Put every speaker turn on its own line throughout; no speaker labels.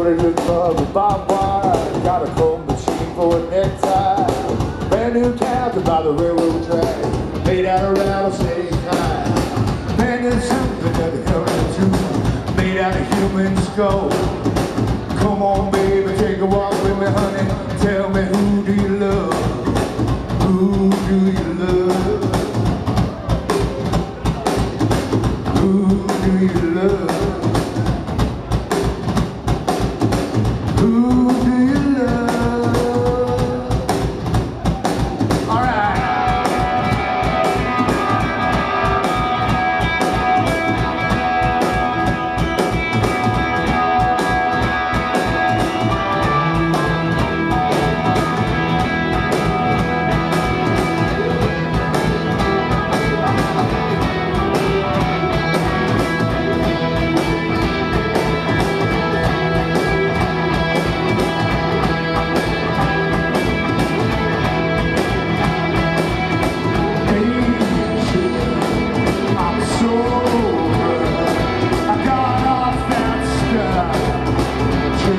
Loaded the club with barbed wire. Got a comb machine for a necktie. Brand new cabin by the railroad track. Made out of rattlesnake hide. Man in suit, another coming too. Made out of human skull. Come on, baby, take a walk with me, honey. Tell me who do you love? Who do you love? Who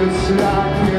it's like